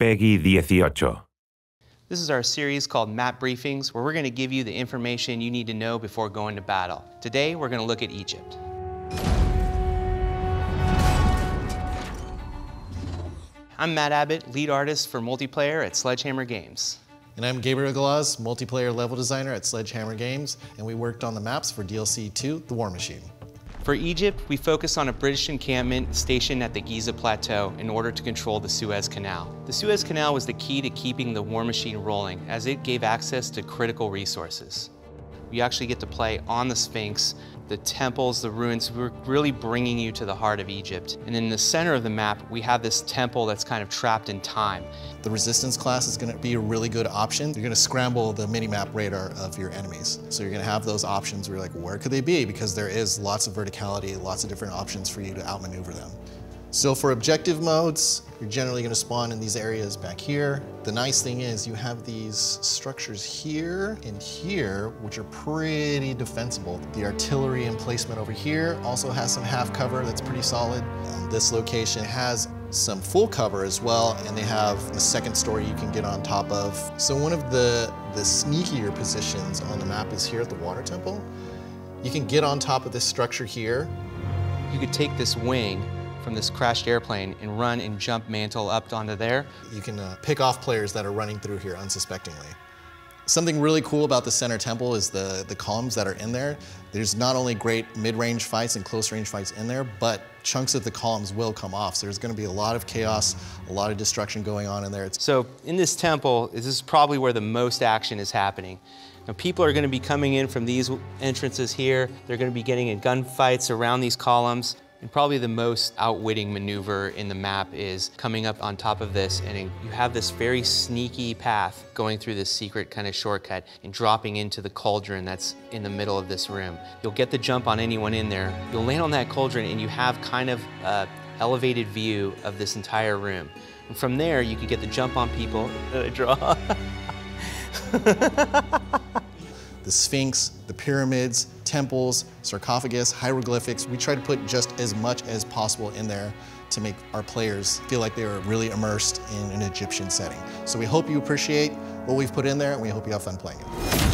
PEGI 18. This is our series called Map Briefings, where we're going to give you the information you need to know before going to battle. Today, we're going to look at Egypt. I'm Matt Abbott, lead artist for multiplayer at Sledgehammer Games. And I'm Gabriel Galaz, multiplayer level designer at Sledgehammer Games, and we worked on the maps for DLC 2, The War Machine. For Egypt, we focus on a British encampment stationed at the Giza Plateau in order to control the Suez Canal. The Suez Canal was the key to keeping the war machine rolling as it gave access to critical resources. You actually get to play on the Sphinx, the temples, the ruins. We're really bringing you to the heart of Egypt. And in the center of the map, we have this temple that's kind of trapped in time. The resistance class is going to be a really good option. You're going to scramble the mini-map radar of your enemies. So you're going to have those options where you're like, where could they be? Because there is lots of verticality, lots of different options for you to outmaneuver them. So for objective modes, you're generally gonna spawn in these areas back here. The nice thing is you have these structures here and here, which are pretty defensible. The artillery emplacement over here also has some half cover that's pretty solid. Um, this location has some full cover as well, and they have a second story you can get on top of. So one of the, the sneakier positions on the map is here at the water temple. You can get on top of this structure here. You could take this wing from this crashed airplane and run and jump mantle up onto there. You can uh, pick off players that are running through here unsuspectingly. Something really cool about the center temple is the, the columns that are in there. There's not only great mid-range fights and close-range fights in there, but chunks of the columns will come off. So there's going to be a lot of chaos, a lot of destruction going on in there. So in this temple, this is probably where the most action is happening. Now, people are going to be coming in from these entrances here. They're going to be getting in gunfights around these columns. And probably the most outwitting maneuver in the map is coming up on top of this and you have this very sneaky path going through this secret kind of shortcut and dropping into the cauldron that's in the middle of this room. You'll get the jump on anyone in there. You'll land on that cauldron and you have kind of a elevated view of this entire room. And from there, you can get the jump on people. Uh, draw. the Sphinx, the pyramids, temples, sarcophagus, hieroglyphics. We try to put just as much as possible in there to make our players feel like they are really immersed in an Egyptian setting. So we hope you appreciate what we've put in there and we hope you have fun playing it.